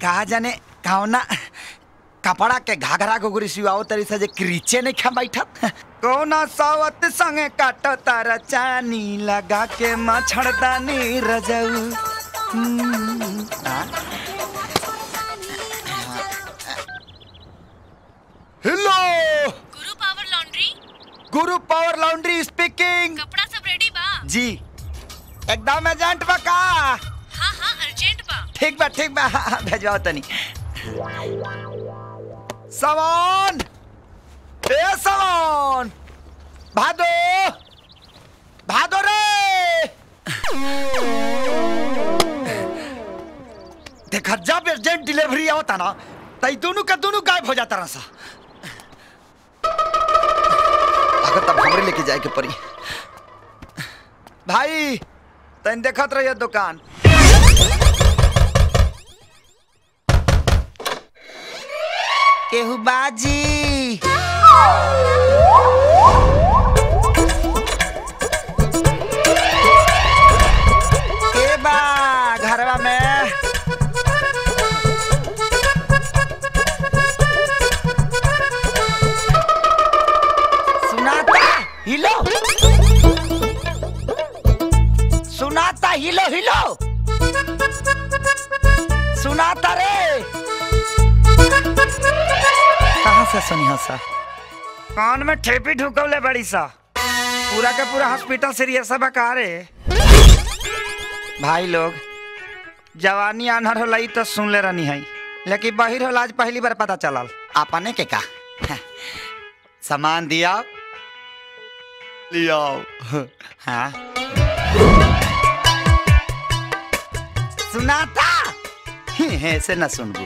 कहा जाने कौना कपड़ा के घाघरा गुगरी सिवाओ तरी से क्रीचे नहीं खा बैठत। कौना सावत संगे काटो तारा चानी लगा के मछड़दानी रजऊ। Hello Guru power laundry Guru power laundry speaking कपड़ा सब रेडी बा? जी। एकदम एजेंट बा का हाँ हाँ अर्जेंट बा ठीक बा ठीक बा हाँ, भेजवाओ तनी सामान ए सामान भादो भादो रे देखा जब अर्जेंट डिलीवरी होता ना तई दोनों का दोनों गायब हो जाता रहा सा अगर तब हमरे लेके जाए के पड़ी भाई तन देखत रहिए दुकान केहू बाजी? से सुनी हो सा। कान में ठेपी ढुकवले बड़ी सा। पूरा का पूरा हॉस्पिटल सीरियस है बका रे। भाई लोग, जवानी अनहर होला तो सुन ले रहनी है। लेकिन बहिर होला, आज पहली बार पता चलल। आपने के का? सामान दिया लिया हाँ। सुनाता? ऐसे ना सुनबू।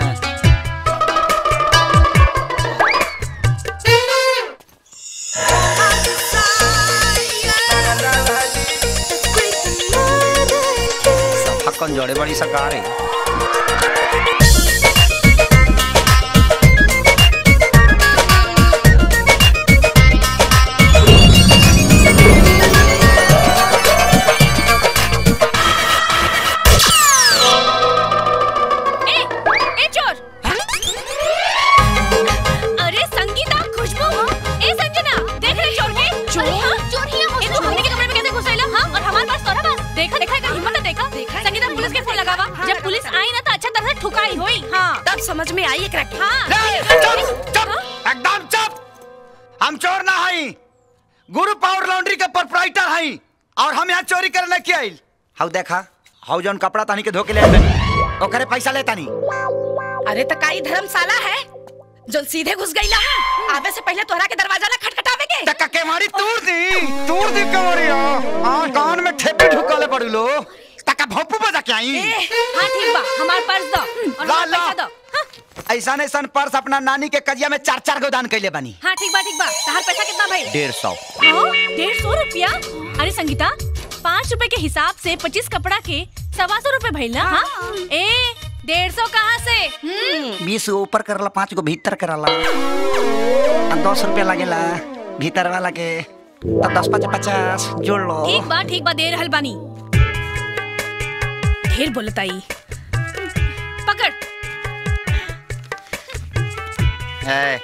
हाँ। जोड़े बड़ी सरकार है। ए ए चोर। अरे संगीता खुशबू। ए संजना देख। आई ना तो अच्छा तरह से ठुकाई होई। हाँ। तब समझ में आई एकरा के नहीं, चुप चुप एकदम चुप। हम चोर ना हई गुरु पावर लॉन्ड्री के प्रोपराइटर हई और हम यहाँ चोरी करने के आइल। हाउ देखा? हाउ जौन कपड़ा तानी के धोके ले ओकरे पैसा लेता नहीं अरे त काई धर्मशाला है। जो सीधे घुस गईला आवे से पहले तोहरा के दरवाज़ा ना खटखटावे के तका केवाड़ी तोड़ दी। तोड़ दी केवाड़ी हाँ कान में ठेपी ढुकाले पड़ी लो तका भोपू बजा के आई? हाँ ठीक बा हमार पर्स दो और ला, ला। पैसा दो हाँ, ऐसा ऐसा पर्स अपना नानी के कजिया में चार चार गो दान कैले बानी। हाँ ठीक बा ठीक बा। तहार पैसा कितना भाई डेढ़ सौ। हाँ, डेढ़ सौ रुपया? अरे संगीता पाँच रुपए के हिसाब से पच्चीस कपड़ा के सवा सौ रूपए ना हाँ? ए डेढ़ सौ कहाँ से? हम्म, बीस गो ऊपर करला पाँच गो भीतर करला। आ दस रुपया लगेला भीतर वाला के। तो दस पाँच पचास जोड़ लो। ठीक बा ठीक बा दे रहल बानी। ढेर बोलताई पकड़। है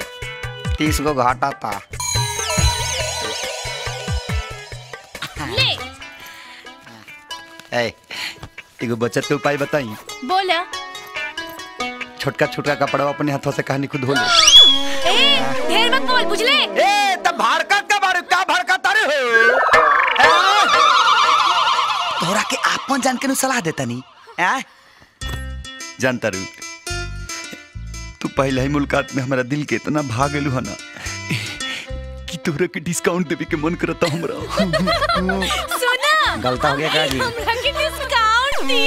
तीस गो घाटा था ले। एगो बचत के उपाय बताई। बोला। छोटका छोटका कपड़ा अपने हाथों से कहानी खुद धो ले। ए ढेर मत बोल बुझले? ए तब भड़कत का का भड़कत अरे हो? आपन जान के सलाह देता नी हैं जानता रू तू पहले ही मुलाकात में हमारा दिल के इतना भाग गेलू है ना कि तोरा के डिस्काउंट देवे के मन करता हमरा सुना गलता हो गया का जी हमरा के डिस्काउंट दी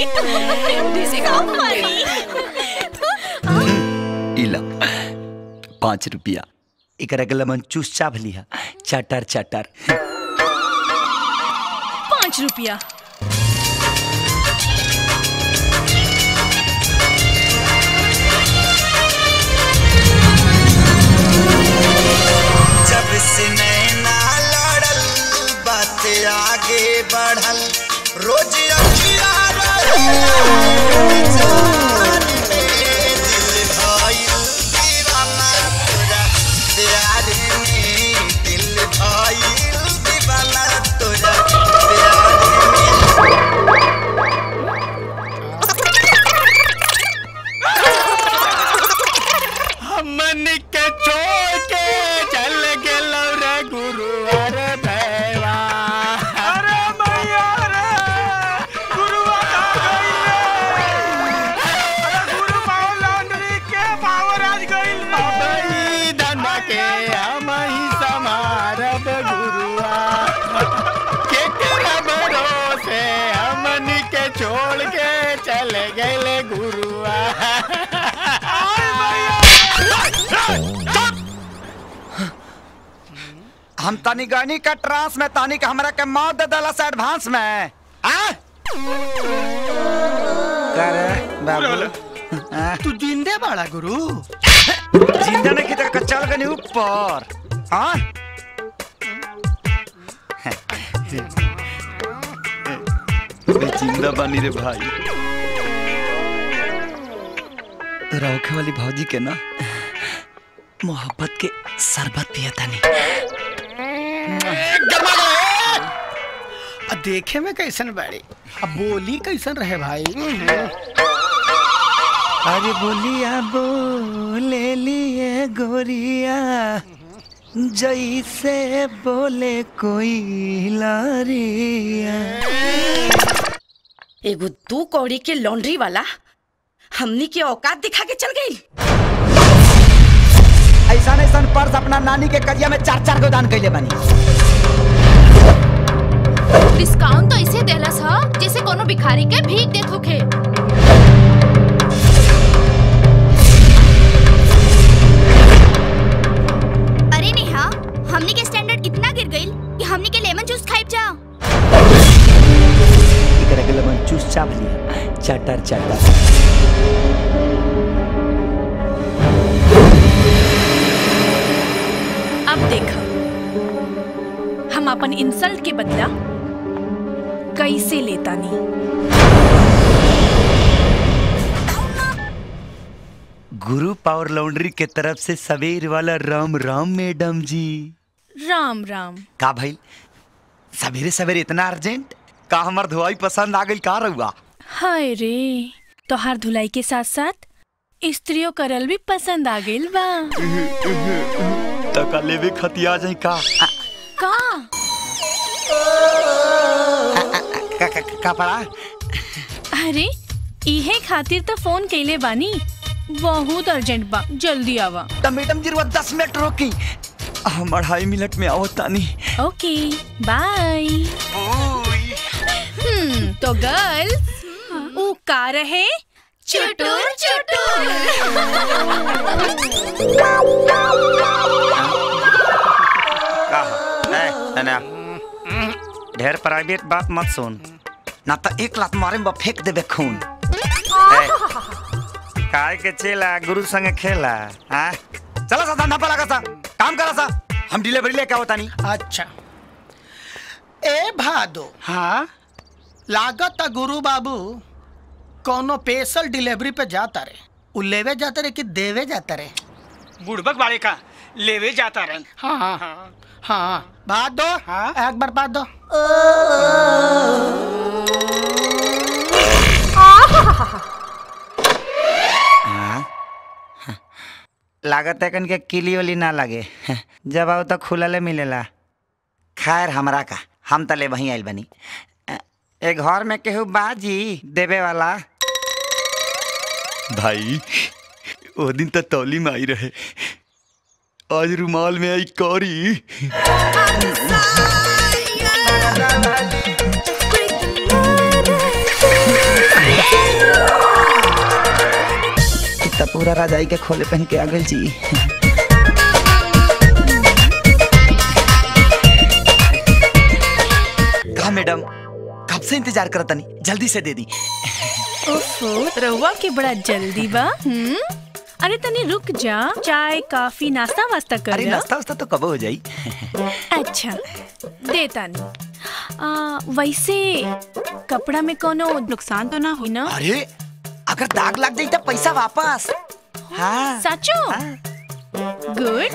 डिस्काउंट वाली इला पाँच रुपया एकरा के लमन चूस चाभ लिया चटर चटर पाँच रुपया बढ़ल। रोज रखिया हम तनी गनी का ट्रांस में तानी का हमरा के मौत दे दला से एडवांस में। आ? करे बाबू। तू जिंदे बड़ा गुरु। ज़िंदा नहीं किधर का चल गनी ऊपर। हाँ मैं ज़िंदा बनी रे भाई। रौखे वाली भौजी के ना मोहब्बत के शरबत पिया देखे में कैसन बाड़ी? अब बोली कैसन रहे भाई? अरे बोलिया बोले लिए गोरिया जैसे बोले कोई लारिया। एगो दू कौड़ी के लॉन्ड्री वाला हमनी के औकात दिखा के चल गई। ऐसा ऐसा पर्स अपना नानी के करिया में चार चार गो दान कैले बनी। डिस्काउंट तो इसे देलस ह जैसे कोनो भिखारी के भीख देत होखे अरे नेहा हमनी के स्टैंडर्ड इतना गिर गई कि हमनी के लेमन जूस खाइब जा इकरा के लगन चूस चाप लिया चटर चटर। इंसल्ट के बदला कैसे लेता नहीं। गुरु पावर लॉन्ड्री के तरफ़ से सवेर वाला राम राम मैडम जी। राम राम। का भाई सवेरे सवेरे इतना अर्जेंट? का हमार धुआई पसंद आ गई का रहुआ हाय रे तोहार धुलाई के साथ साथ स्त्रियों करल भी पसंद आ गई बा। टका लेवे खतिया जाई का? का? का, का, का पड़ा अरे इहे खातिर तो फ़ोन कइले बानी। बहुत अर्जेंट बा जल्दी आवा। तो मैडम जी रुआ दस मिनट रोकी। हम अढ़ाई मिनट में आओ तानी। Okay bye. हम्म तो गर्ल्स ऊ का रहे? चुटुर चुटुर। ढेर प्राइवेट बात मत सुन। ना तो एक लात मारे में फेंक देबे खून। काय के चेला गुरु संगे खेला हाँ चलो सा धंधा पर लगा सा काम करा सा। हम डिलीवरी लेके आओ तानी। अच्छा। ए भादो। हाँ? लागत गुरु बाबू कोनो स्पेशल डिलीवरी पे जाता रे। उ लेवे जाता रे कि देवे जाता रे? बुड़बक वाले का लेवे जाता रन हाँ हाँ। हाँ। हाँ। बात दो। हाँ? एक बार बात दो। लागत है कन के किली वाली ना लगे। जब आओ तो खुलले मिलेला। खैर हमरा का हम तले वहीं आइल बनी। ए घर में केहू बाजी देवे वाला। भाई वो दिन तो तौली में आई रहे। आज रुमाल में आई कौरी। इतना पूरा राजाई के खोले पहन के आ गल जी। का मैडम कब से इंतज़ार करत तनी जल्दी से दे दी। ओफो रहुआ के बड़ा जल्दी बा हम्म। अरे तनी रुक जा। चाय काफ़ी नाश्ता वास्ता कर अरे नाश्ता वास्ता तो कब हो जाई? अच्छा दे तानी आ, वैसे कपड़ा में कोनो नुकसान तो ना हुई ना? अरे अगर दाग लग जाई तो पैसा वापस। हाँ। साचो? हाँ। गुड।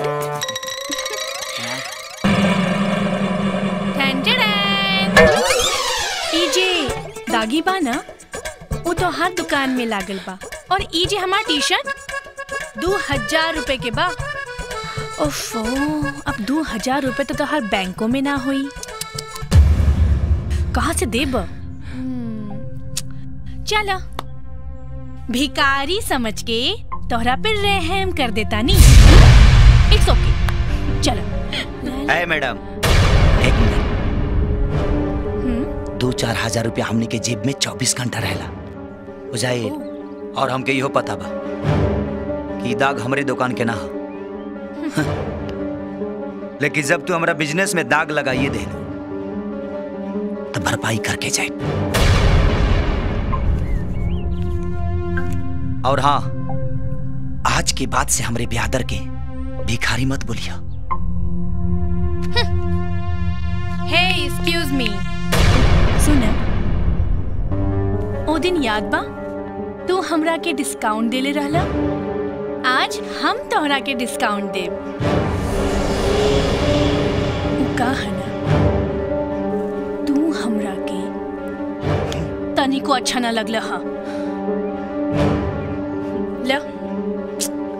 जे दागी बा ना? वो तो हर दुकान में लागल बा। और ई जे हमार टी शर्ट दो हज़ार रुपए के बा ओफो अब दो हज़ार रुपए तो, तो हर बैंकों में ना हुई। कहाँ से देब? चला। भिकारी समझ के तोहरा पे रहम कर देता नी। इट्स ओके चलो। ए मैडम। एक मिनट। दो चार हज़ार रुपया हमने के जेब में चौबीस घंटा रहला। बुझाइल और हमके इहो पता बा। ई दाग हमरे दुकान के ना लेकिन जब तू हमारा बिज़नेस में दाग लगाइए दे तो भरपाई करके जाए। और हाँ आज की बात से हमरे ब्यादर के भिखारी मत बोलिया। हे एक्सक्यूज मी सुन, ओ दिन याद बा? तू हमरा के डिस्काउंट देले रहला? आज हम तोहरा के डिस्काउंट ना तू हमरा के। तनिको अच्छा ना लगल, हा। ल।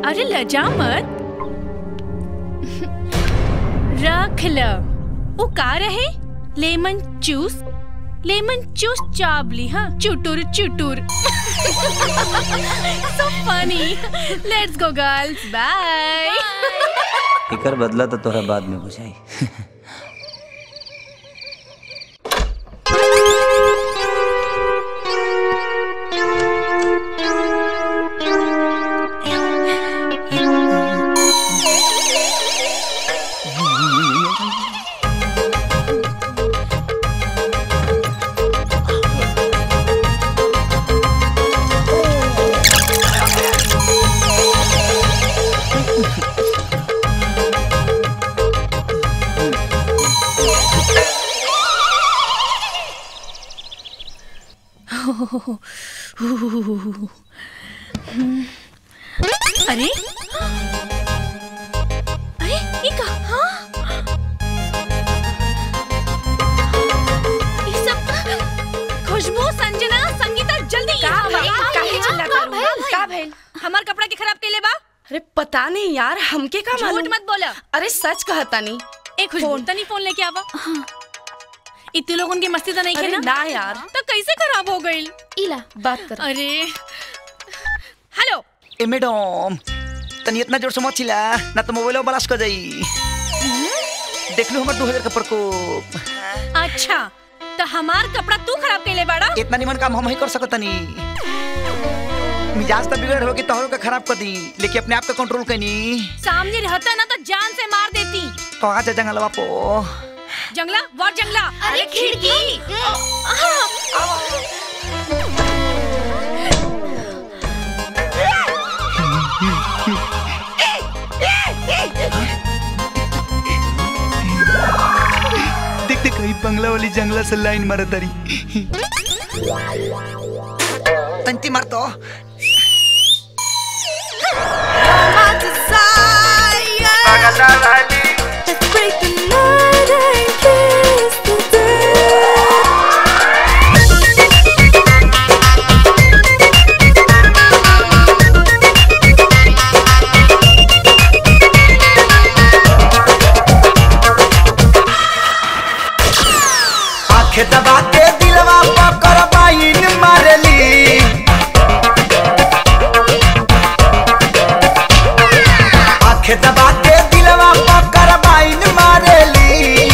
अरे लजा मत। रख ल। वो का रहे? Lemon juice? लेमन जूस चाबली हाँ? चुटुर चुटुर। So funny let's go girls bye एकर बदला तो तोरा बाद में बुझाई अरे? अरे हाँ? खुशबू संजना संगीता जल्दी। काहे? हमार कपड़ा के खराब केले बा। अरे पता नहीं यार हमके का झूठ मालूम? मत बोला। अरे सच कहता नहीं। ए खुशबू तनी फ़ोन लेके आवा। इतने लोगों की मस्ती तो नहीं ना? ना यार। तो कैसे खराब हो गई? इला बात कर। अरे हेलो ए मैडम तनी इतना ज़ोर से मत चिल्ला ना तो मोबाइल ब्लास्ट कर जाई। देख लो हमर 2000 का प्रकोप। अच्छा तो हमार कपड़ा तू खराब केले बाड़ा? इतना निमन काम हम ही कर सकत तनी। मिजाज तो बिगड़ हो कि तोहरो का खराब कर दी लेकिन अपने आप का कंट्रोल कनी सामने रहता ना तो जान से मार देती। तो आ जा जंगलवा पो जंगला? वाट जंगला? अरे खिड़की! देख देख कहीं बंगला वाली जंगला से लाइन मारा तारी। तंती मार दबा के दिलवा पकड़ बाइन मारली। के दिलवा पकड़ बाइन मारली।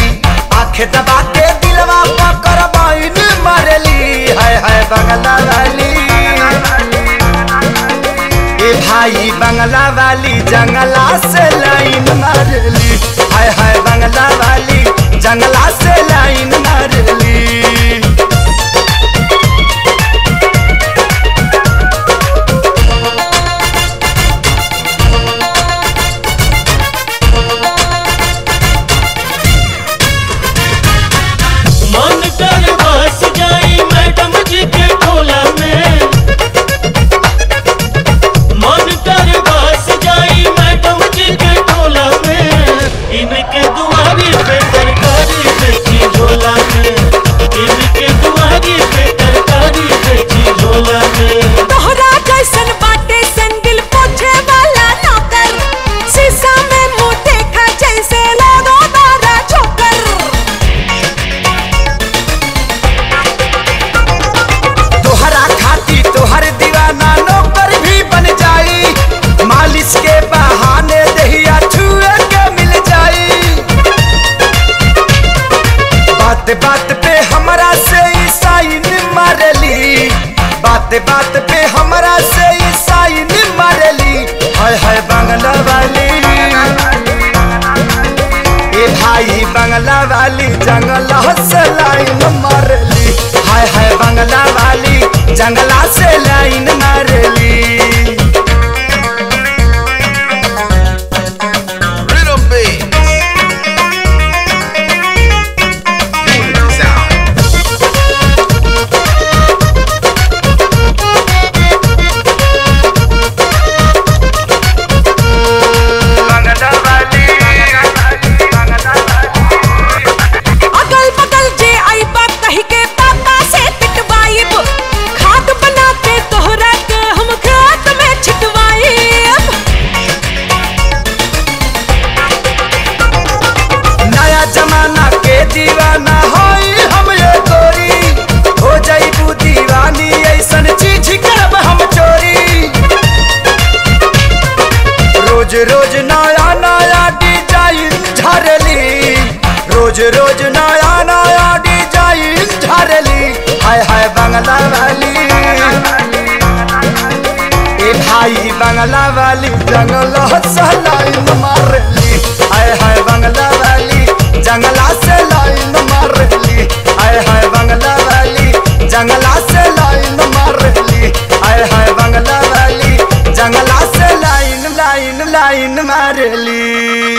दबा के दिलवा पकड़ बाइन मारली। हाय हाय, बंगला वाली। भाई, बंगला वाली, जंगला से लाइन मारली। हाय हाय, बंगला वाली, जंगला से वाली जंगला से लाइन मारली। हाय हाय बंगला वाली जंगला से लाइन मार रोज रोज नया नया डिज़ाइन झरली। हाय हाय बंगला वाली। ए भाई बंगला वाली, जंगल लाइन मारली। हाय हाय बंगला वाली, जंगला से लाइन मारली। हाय हाय बंगला वाली, जंगला से लाइन मारली। आय हाय बंगला वाली, जंगला से लाइन लाइन लाइन मारली।